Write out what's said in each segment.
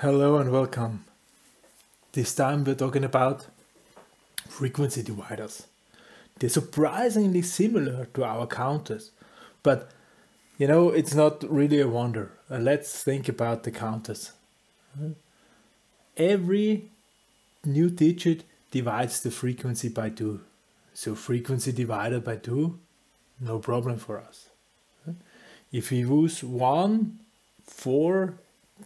Hello and welcome. This time we're talking about frequency dividers. They're surprisingly similar to our counters, but you know, it's not really a wonder. Uh, let's think about the counters. Every new digit divides the frequency by 2. So frequency divided by 2, no problem for us. If we use one 4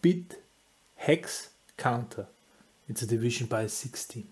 bit hex counter. It's a division by 16.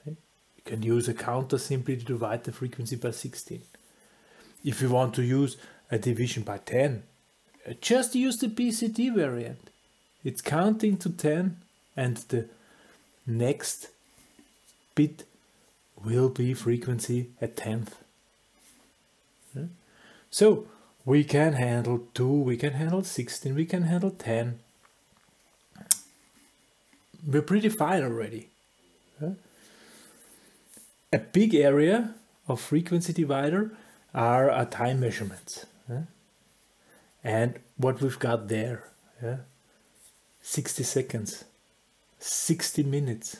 Okay? You can use a counter simply to divide the frequency by 16. If you want to use a division by 10, uh, just use the BCD variant. It's counting to 10 and the next bit will be frequency at 10th. So we can handle 2, we can handle 16, we can handle 10, we're pretty fine already. A big area of frequency divider are our time measurements. And what we've got there, 60 seconds, 60 minutes,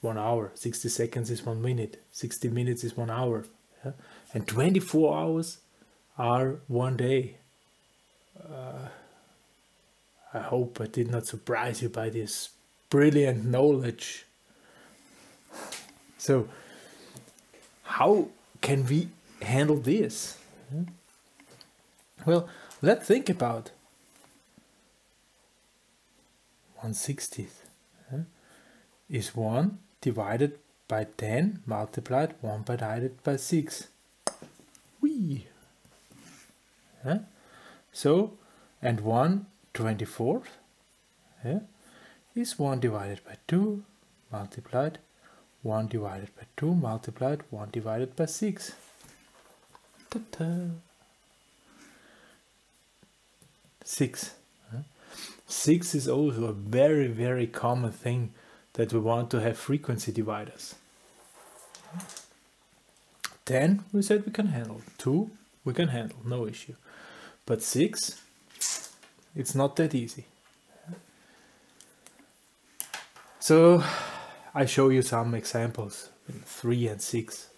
one hour, 60 seconds is one minute, 60 minutes is one hour, and 24 hours are one day. Uh, I hope I did not surprise you by this brilliant knowledge. So, how can we handle this? Hmm? Well, let's think about 1 60th is 1 divided by 10 multiplied 1 divided by 6. Whee! So, and 1 24th yeah, is 1 divided by 2 multiplied 1 divided by 2 multiplied 1 divided by 6. Ta-ta. 6. 6 is also a very very common thing that we want to have frequency dividers. 10 we said we can handle. 2 we can handle, no issue. But 6 it's not that easy. So I show you some examples in 3 and 6.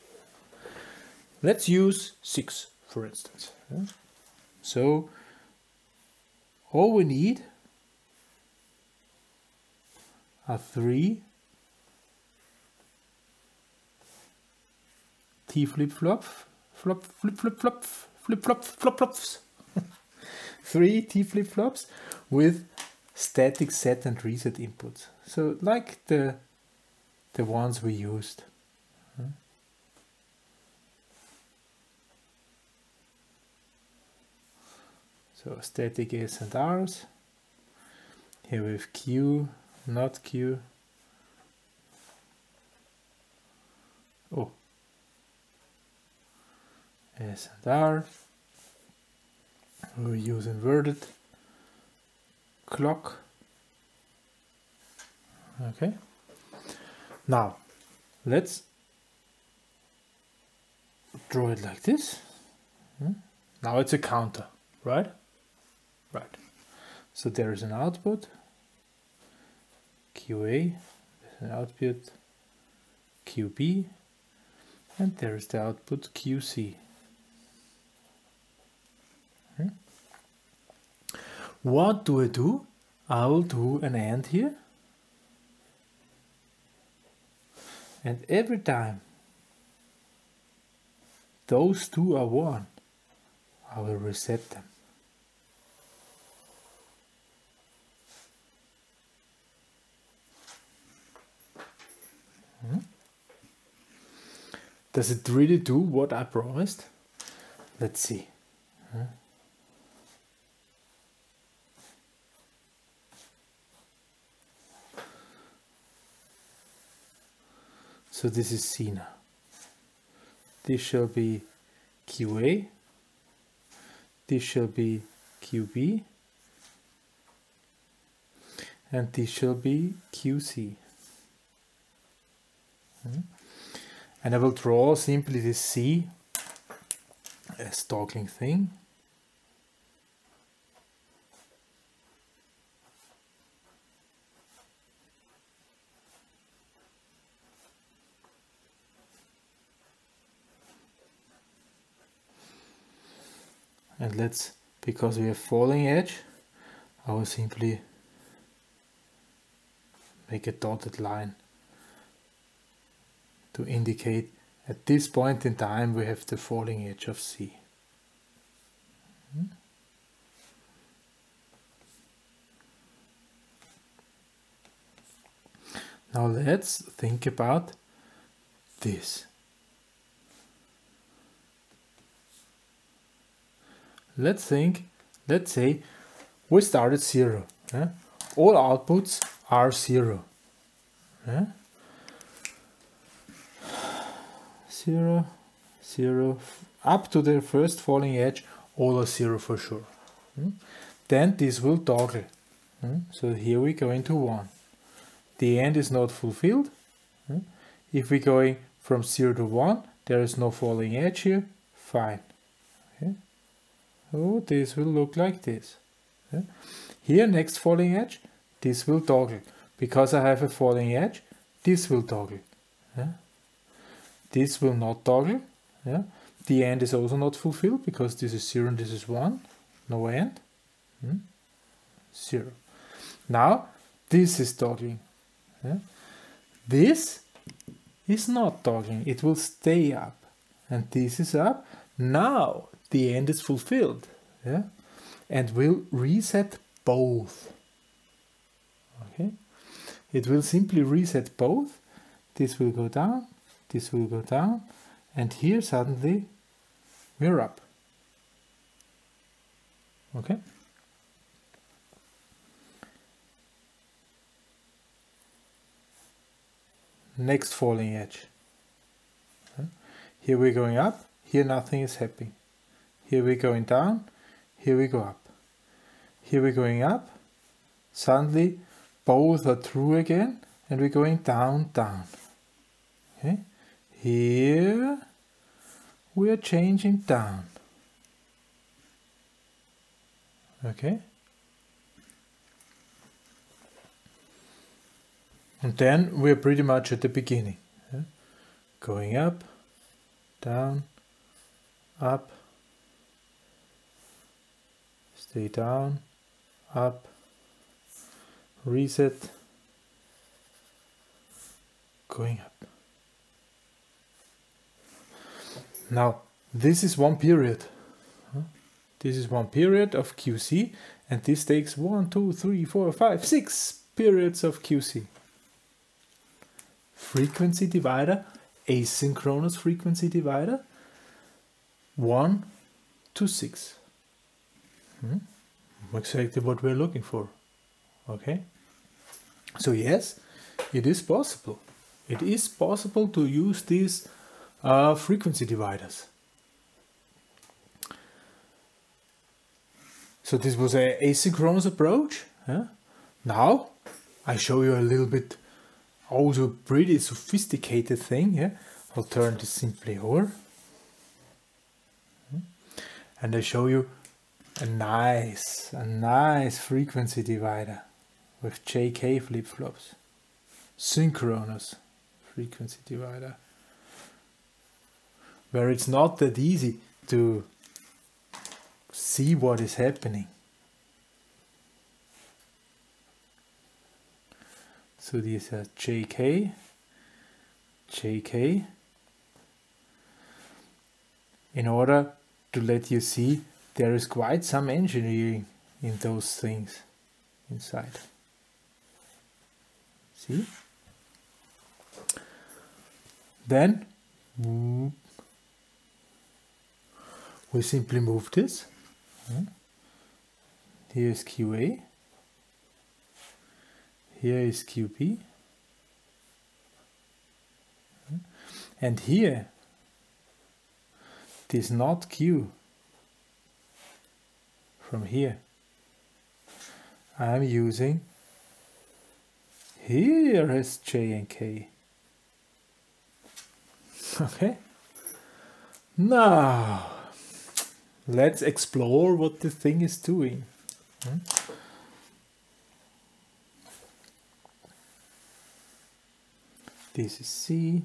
Let's use 6 for instance. So all we need are 3 T flip-flop, flop, flip-flip-flop, flip-flop, flop-flops three T flip-flops with static set and reset inputs. So like the the ones we used. Hmm? So static S and R's. Here we have Q, not Q. Oh. S and R we use inverted clock okay. Now let's draw it like this. Hmm? now it's a counter right? Right. So there is an output. QA an output. QB and there is the output QC What do I do? I will do an AND here. And every time those two are one, I will reset them. Hmm? Does it really do what I promised? Let's see. Hmm? So this is C. This shall be QA. This shall be QB. And this shall be QC. Hmm. And I will draw simply this C as toggling thing. And let's because we have falling edge I will simply make a dotted line to indicate at this point in time we have the falling edge of C. Hmm? Now let's think about this. Let's think, let's say we start at zero. Yeah? All outputs are zero. Yeah? Zero, zero, up to the first falling edge, all are zero for sure. Hmm? Then this will toggle. Hmm? So here we go into one the AND is not fulfilled. Hmm? If we're going from 0 to 1, there is no falling edge here, fine. Oh, this will look like this. Okay. Here, next falling edge, this will toggle. Because I have a falling edge, this will toggle. Yeah. This will not toggle. Yeah. The AND is also not fulfilled because this is 0 and this is 1. No AND. Hmm. 0. Now, this is toggling. Yeah? This is not toggling. it will stay up. And this is up. Now the AND is fulfilled. Yeah? And will reset both. Okay? It will simply reset both. This will go down, this will go down, and here suddenly we're up. Okay? next falling edge. Here we're going up, here nothing is happening. Here we're going down, here we go up. Here we're going up, suddenly both are true again and we're going down, down. Okay? Here we are changing down. Okay? And then we're pretty much at the beginning. Yeah? Going up, down, up, stay down, up, reset, going up. Now, this is one period. This is one period of QC, and this takes one, two, three, four, five, six periods of QC frequency divider, asynchronous frequency divider, 1 to 6. Hmm? Exactly what we're looking for. Okay? So yes, it is possible. It is possible to use these uh, frequency dividers. So this was a asynchronous approach. Huh? Now I show you a little bit also pretty sophisticated thing. Yeah, I'll turn this simply over. And I show you a nice, a nice frequency divider with JK flip-flops. Synchronous frequency divider. Where it's not that easy to see what is happening. So these are JK, JK, in order to let you see there is quite some engineering in those things inside. See? Then we simply move this. Here's QA. Here is QP. Hmm? And here it is not Q. From here I am using here is J and K. Okay. Now let's explore what the thing is doing. Hmm? This is C.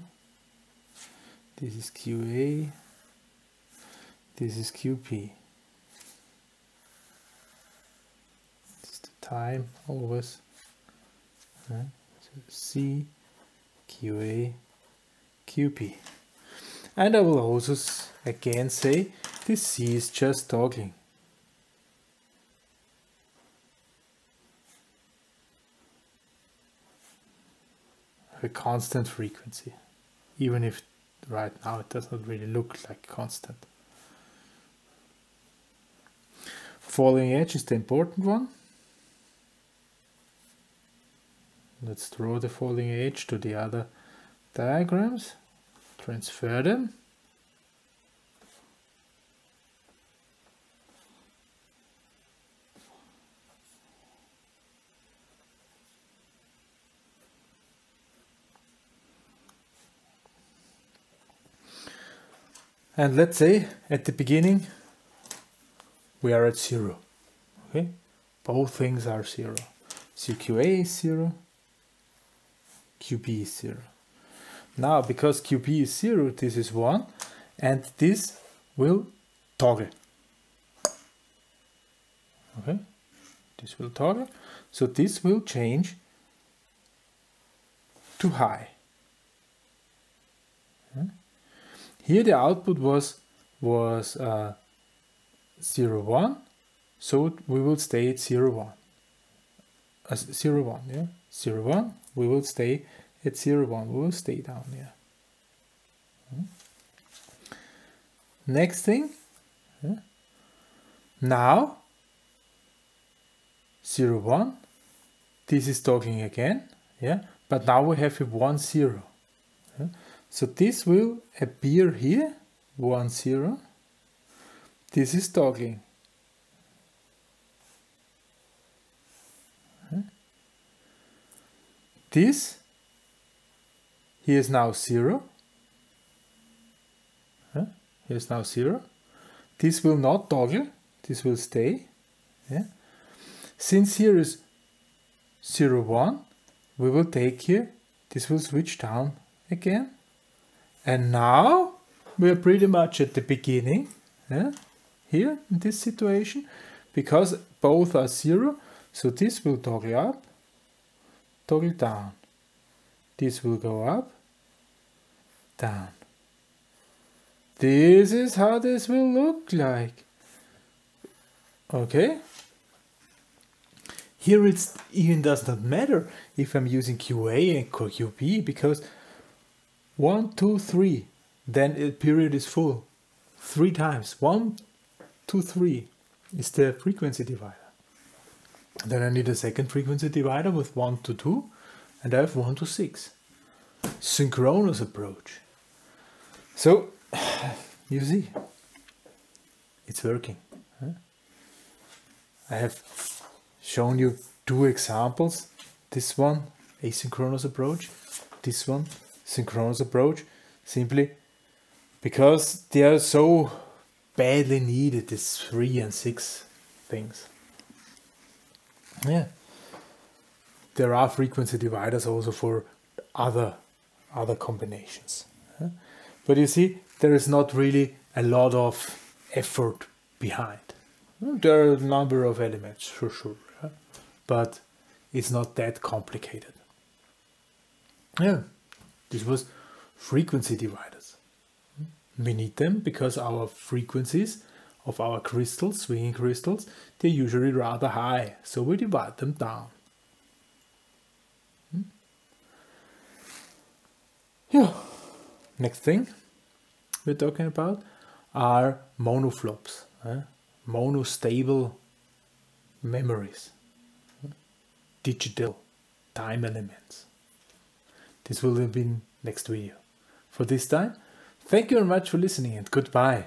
This is QA. This is QP. Time always. Uh, C, QA, QP. And I will also again say this C is just toggling. A constant frequency, even if right now it does not really look like constant. Falling edge is the important one. Let's draw the falling edge to the other diagrams, transfer them. And let's say at the beginning we are at zero. Okay, both things are zero. CQA is zero, QP is zero. Now, because QP is zero, this is one, and this will toggle. Okay, this will toggle. So this will change to high. Here the output was was uh, 0, 1, so we will stay at 0, 1. Uh, 0, 1, yeah? 0, 1, we will stay at 0, 1, we will stay down here. Hmm. Next thing, now 0, 1, this is talking again, yeah? But now we have a 1, 0. So this will appear here, 1, 0. This is toggling. This here is now 0. Here is now 0. This will not toggle, this will stay. Yeah. Since here is 0, 1, we will take here, this will switch down again and now we're pretty much at the beginning, yeah, here in this situation, because both are zero, so this will toggle up, toggle down. This will go up, down. This is how this will look like. Okay? Here it even does not matter if I'm using QA and QP because 1, 2, 3, then a period is full. Three times. 1, 2, 3 is the frequency divider. Then I need a second frequency divider with 1 to 2, and I have 1 to 6. Synchronous approach. So, you see, it's working. I have shown you two examples. This one, asynchronous approach. This one, synchronous approach simply because they are so badly needed these three and six things yeah. There are frequency dividers also for other other combinations but you see there is not really a lot of effort behind. There are a number of elements for sure but it's not that complicated. Yeah. This was frequency dividers. Hmm? We need them because our frequencies of our crystals, swinging crystals, they're usually rather high, so we divide them down. Hmm? Yeah. Next thing we're talking about are monoflops, eh? monostable memories, digital time elements. This will have been next video. For this time, thank you very much for listening and goodbye.